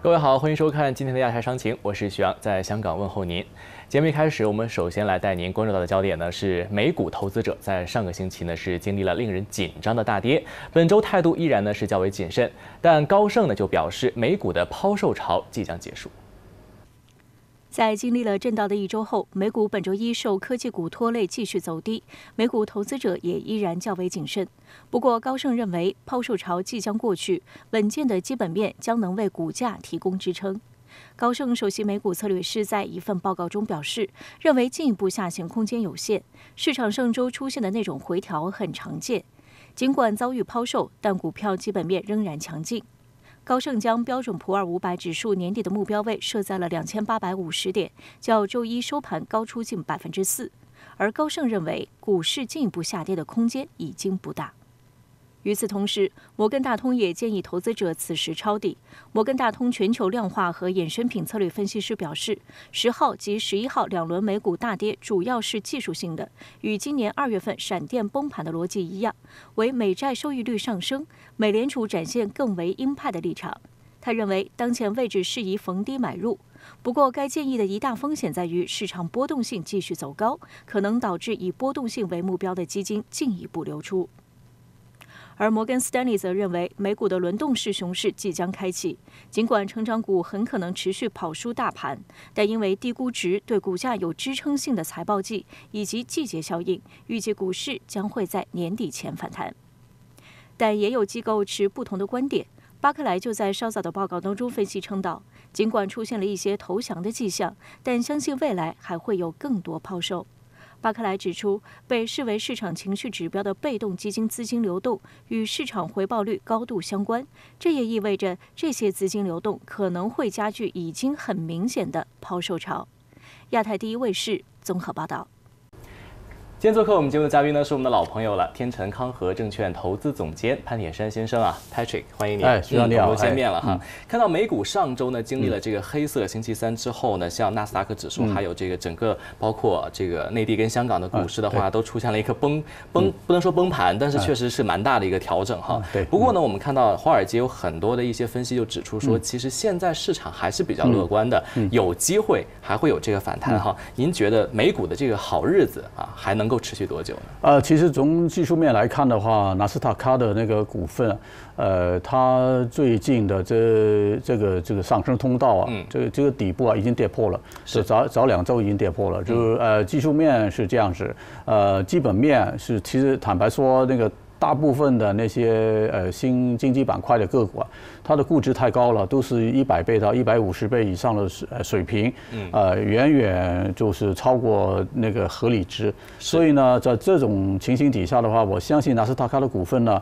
各位好，欢迎收看今天的亚太商情，我是徐阳，在香港问候您。节目一开始，我们首先来带您关注到的焦点呢是美股投资者在上个星期呢是经历了令人紧张的大跌，本周态度依然呢是较为谨慎，但高盛呢就表示美股的抛售潮即将结束。在经历了震荡的一周后，美股本周一受科技股拖累继续走低，美股投资者也依然较为谨慎。不过，高盛认为抛售潮即将过去，稳健的基本面将能为股价提供支撑。高盛首席美股策略师在一份报告中表示，认为进一步下行空间有限，市场上周出现的那种回调很常见。尽管遭遇抛售，但股票基本面仍然强劲。高盛将标准普尔五百指数年底的目标位设在了两千八百五十点，较周一收盘高出近百分之四。而高盛认为，股市进一步下跌的空间已经不大。与此同时，摩根大通也建议投资者此时抄底。摩根大通全球量化和衍生品策略分析师表示，十号及十一号两轮美股大跌主要是技术性的，与今年二月份闪电崩盘的逻辑一样，为美债收益率上升，美联储展现更为鹰派的立场。他认为当前位置适宜逢低买入，不过该建议的一大风险在于市场波动性继续走高，可能导致以波动性为目标的基金进一步流出。而摩根斯丹利则认为，美股的轮动式熊市即将开启。尽管成长股很可能持续跑输大盘，但因为低估值、对股价有支撑性的财报季以及季节效应，预计股市将会在年底前反弹。但也有机构持不同的观点。巴克莱就在稍早的报告当中分析称道，尽管出现了一些投降的迹象，但相信未来还会有更多抛售。巴克莱指出，被视为市场情绪指标的被动基金资金流动与市场回报率高度相关，这也意味着这些资金流动可能会加剧已经很明显的抛售潮。亚太第一卫视综合报道。今天做客我们节目的嘉宾呢，是我们的老朋友了，天成康和证券投资总监潘铁山先生啊，Patrick，欢迎你。哎，徐老你好，又见面了哈。看到美股上周呢，经历了这个黑色星期三之后呢，像纳斯达克指数，还有这个整个包括这个内地跟香港的股市的话，都出现了一个崩崩，不能说崩盘，但是确实是蛮大的一个调整哈。对。不过呢，我们看到华尔街有很多的一些分析就指出说，其实现在市场还是比较乐观的，有机会还会有这个反弹哈。您觉得美股的这个好日子啊，还能够持续多久呢？呃，其实从技术面来看的话，纳斯达克的那个股份，呃，它最近的这这个这个上升通道啊，这个这个底部啊已经跌破了，是早早两周已经跌破了，就是呃技术面是这样子，呃基本面是其实坦白说那个。大部分的那些呃新经济板块的个股啊，它的估值太高了，都是一百倍到一百五十倍以上的水水平，呃，远远就是超过那个合理值。所以呢，在这种情形底下的话，我相信纳斯达克的股份呢，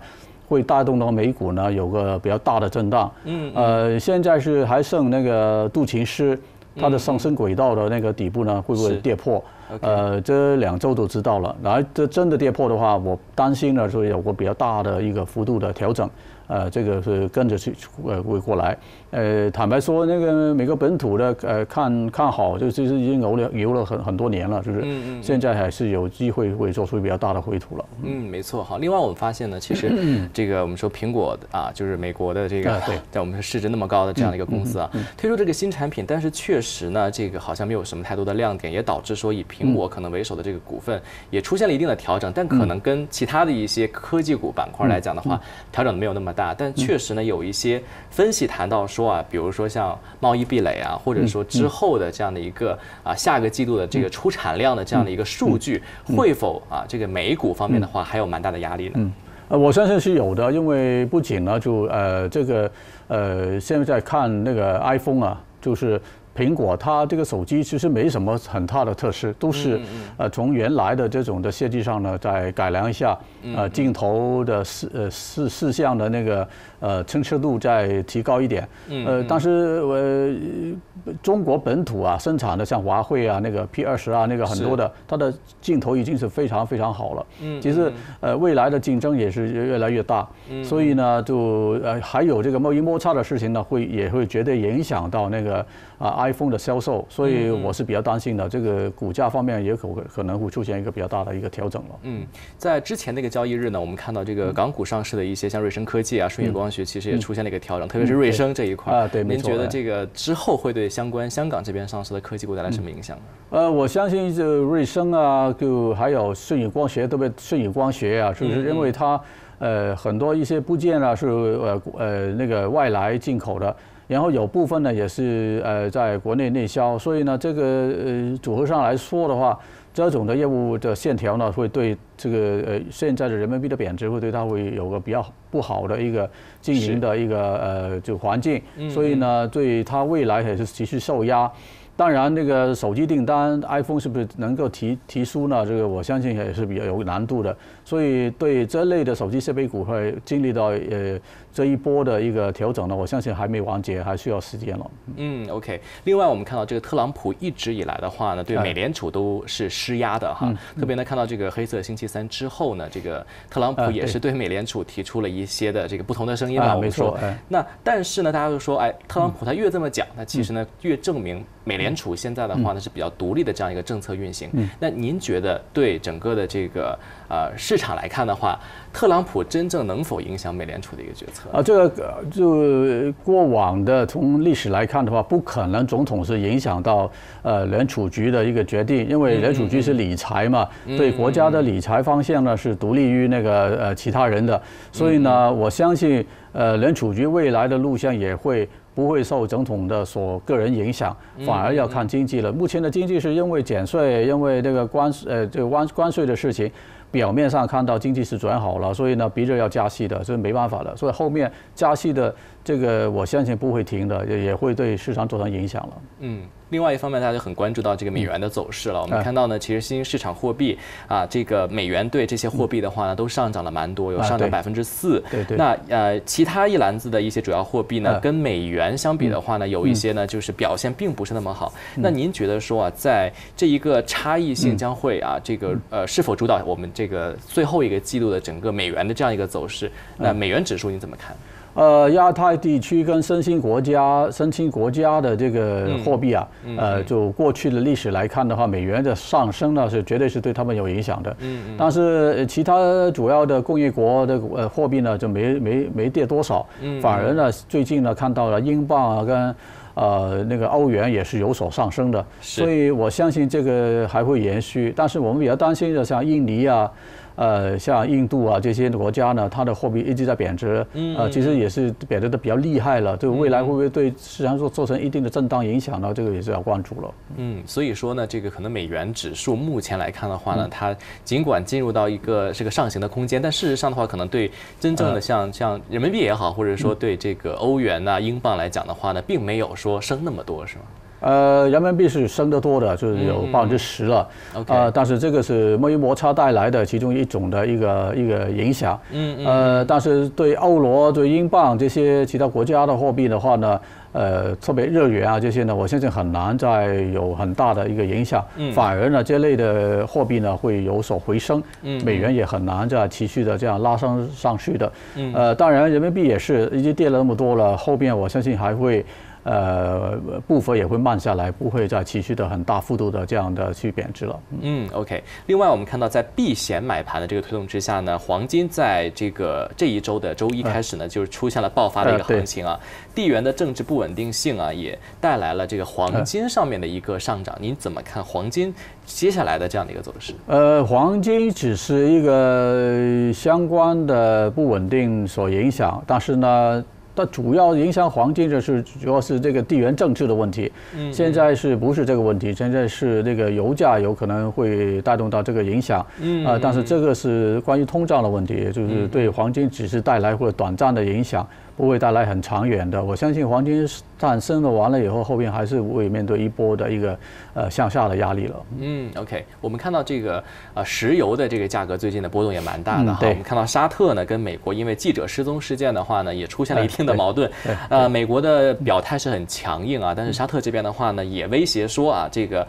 会带动到美股呢有个比较大的震荡。嗯。呃，现在是还剩那个杜琴师，它的上升轨道的那个底部呢，会不会跌破？呃，这两周都知道了。然后这真的跌破的话，我担心呢，是有个比较大的一个幅度的调整。呃，这个是跟着去呃会过来。呃，坦白说，那个美国本土的呃看看好，就就是已经游了游了很很多年了，就是现在还是有机会会做出比较大的回吐了。嗯，没错好。另外我们发现呢，其实这个我们说苹果啊，就是美国的这个在我们市值那么高的这样的一个公司啊，推出这个新产品，但是确实呢，这个好像没有什么太多的亮点，也导致说以苹果可能为首的这个股份也出现了一定的调整，但可能跟其他的一些科技股板块来讲的话，调整的没有那么大。但确实呢，有一些分析谈到说啊，比如说像贸易壁垒啊，或者说之后的这样的一个啊，下个季度的这个出产量的这样的一个数据，会否啊，这个美股方面的话还有蛮大的压力呢？嗯，呃，我相信是有的，因为不仅呢，就呃这个呃现在看那个 iPhone 啊，就是苹果它这个手机其实没什么很大的特色，都是呃从原来的这种的设计上呢再改良一下，呃镜头的视呃视视像的那个。呃，清晰度再提高一点，呃，但是呃，中国本土啊生产的像华为啊那个 P 二十啊那个很多的，它的镜头已经是非常非常好了。嗯，其实呃未来的竞争也是越来越大，所以呢就呃还有这个贸易摩擦的事情呢，会也会绝对影响到那个啊 iPhone 的销售，所以我是比较担心的。这个股价方面也可可能会出现一个比较大的一个调整了。嗯，在之前那个交易日呢，我们看到这个港股上市的一些像瑞声科技啊、顺宇光学，其实也出现了一个调整，特别是瑞声这一块啊。对，您觉得这个之后会对相关香港这边上市的科技股带来什么影响呢？呃，我相信这瑞声啊，就还有顺宇光学，特别顺宇光学啊，是不是？因为它呃很多一些部件啊是呃呃那个外来进口的。然后有部分呢也是呃在国内内销，所以呢这个呃组合上来说的话，这种的业务的线条呢会对这个呃现在的人民币的贬值会对它会有个比较不好的一个经营的一个呃就环境，所以呢对它未来也是持续受压。当然，那个手机订单，iPhone 是不是能够提提速呢？这个我相信也是比较有难度的。所以对这类的手机设备股会经历到呃这一波的一个调整呢，我相信还没完结，还需要时间了。嗯，OK。另外，我们看到这个特朗普一直以来的话呢，对美联储都是施压的哈。特别呢，看到这个黑色星期三之后呢，这个特朗普也是对美联储提出了一些的这个不同的声音嘛。没错。那但是呢，大家都说，哎，特朗普他越这么讲，那其实呢越证明美联。储现在的话呢是比较独立的这样一个政策运行。那您觉得对整个的这个呃市场来看的话，特朗普真正能否影响美联储的一个决策？啊，这个就过往的从历史来看的话，不可能总统是影响到呃联储局的一个决定，因为联储局是理财嘛，对国家的理财方向呢是独立于那个呃其他人的，所以呢，我相信呃联储局未来的路线也会。不会受总统的所个人影响，反而要看经济了。目前的经济是因为减税，因为这个关呃这个关关税的事情，表面上看到经济是转好了，所以呢逼着要加息的，所以没办法的。所以后面加息的这个我相信不会停的，也也会对市场造成影响了。嗯。另外一方面，大家就很关注到这个美元的走势了。我们看到呢，其实新兴市场货币啊，这个美元对这些货币的话呢，都上涨了蛮多，有上涨百分之四。对对。那呃，其他一篮子的一些主要货币呢，跟美元相比的话呢，有一些呢就是表现并不是那么好。那您觉得说啊，在这一个差异性将会啊，这个呃是否主导我们这个最后一个季度的整个美元的这样一个走势？那美元指数你怎么看？呃，亚太地区跟新兴国家、新兴国家的这个货币啊，呃，就过去的历史来看的话，美元的上升呢是绝对是对他们有影响的。嗯嗯。但是其他主要的工业国的呃货币呢就没没没跌多少，反而呢最近呢看到了英镑啊跟呃那个欧元也是有所上升的，所以我相信这个还会延续。但是我们比较担心的像印尼啊。呃，像印度啊这些国家呢，它的货币一直在贬值，呃，其实也是贬值的比较厉害了。这个未来会不会对市场做造成一定的震荡影响呢？这个也是要关注了。嗯，所以说呢，这个可能美元指数目前来看的话呢，它尽管进入到一个这个上行的空间，但事实上的话，可能对真正的像像人民币也好，或者说对这个欧元呐、英镑来讲的话呢，并没有说升那么多，是吗？呃，人民币是升得多的，就是有百分之十了。OK，但是这个是贸易摩擦带来的其中一种的一个一个影响。嗯嗯。呃，但是对欧罗、对英镑这些其他国家的货币的话呢，呃，特别日元啊这些呢，我相信很难再有很大的一个影响。嗯。反而呢，这类的货币呢会有所回升。嗯。美元也很难再持续的这样拉升上去的。嗯。呃，当然人民币也是已经跌了那么多了，后边我相信还会。呃，步伐也会慢下来，不会再持续的很大幅度的这样的去贬值了。嗯，OK。另外，我们看到在避险买盘的这个推动之下呢，黄金在这个这一周的周一开始呢，就是出现了爆发的一个行情啊。地缘的政治不稳定性啊，也带来了这个黄金上面的一个上涨。您怎么看黄金接下来的这样的一个走势？呃，黄金只是一个相关的不稳定所影响，但是呢。但主要影响黄金的是，主要是这个地缘政治的问题。嗯，现在是不是这个问题？现在是那个油价有可能会带动到这个影响。嗯，啊，但是这个是关于通胀的问题，就是对黄金只是带来或者短暂的影响。不会带来很长远的，我相信黄金战升了完了以后，后面还是会面对一波的一个呃向下的压力了。嗯，OK，我们看到这个呃石油的这个价格最近的波动也蛮大的哈。我们看到沙特呢跟美国因为记者失踪事件的话呢，也出现了一定的矛盾。呃，美国的表态是很强硬啊，但是沙特这边的话呢，也威胁说啊这个。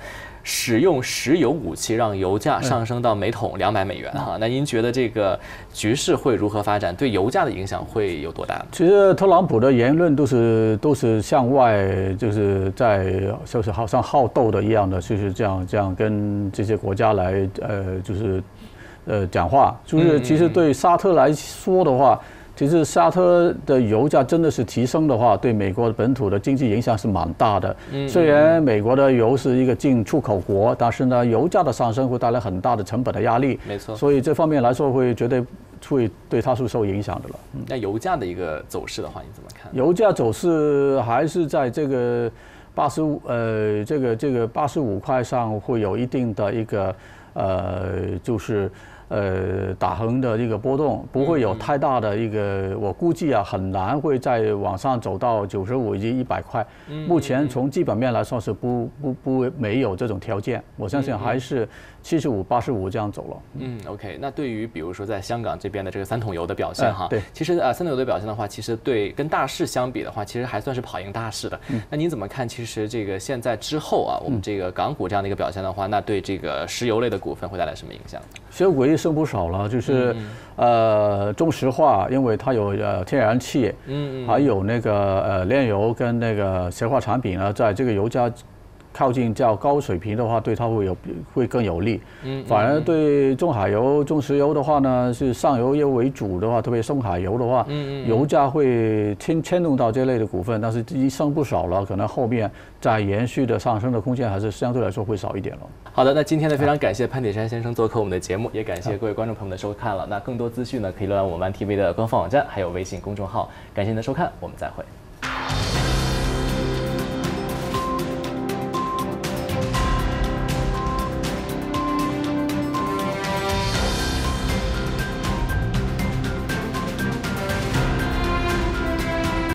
使用石油武器让油价上升到每桶两百美元哈。那您觉得这个局势会如何发展？对油价的影响会有多大？其实特朗普的言论都是都是向外，就是在就是好像好斗的一样的，就是这样这样跟这些国家来呃就是呃讲话。就是其实对沙特来说的话。其实沙特的油价真的是提升的话，对美国本土的经济影响是蛮大的。虽然美国的油是一个进出口国，但是呢，油价的上升会带来很大的成本的压力。没错。所以这方面来说，会绝对会对它是受影响的了。嗯那油价的一个走势的话，你怎么看？油价走势还是在这个八十五呃，这个这个八十五块上会有一定的一个呃，就是。呃，打横的一个波动不会有太大的一个，我估计啊，很难会再往上走到九十五以及一百块。目前从基本面来说是不不不没有这种条件，我相信还是。七十五、八十五这样走了。嗯，OK。那对于比如说在香港这边的这个三桶油的表现哈，对，其实呃三桶油的表现的话，其实对跟大势相比的话，其实还算是跑赢大势的。那您怎么看？其实这个现在之后啊，我们这个港股这样的一个表现的话，那对这个石油类的股份会带来什么影响？石油股升不少了，就是呃中石化，因为它有呃天然气，嗯嗯，还有那个呃炼油跟那个石化产品呢，在这个油价。靠近较高水平的话，对它会有会更有利。嗯，反而对中海油、中石油的话呢，是上游业务为主的话，特别中海油的话，嗯嗯，油价会牵牵动到这类的股份，但是一升不少了，可能后面再延续的上升的空间还是相对来说会少一点了。好的，那今天呢，非常感谢潘铁山先生做客我们的节目，也感谢各位观众朋友们的收看了。那更多资讯呢，可以浏览我们 TV 的官方网站，还有微信公众号。感谢您的收看，我们再会。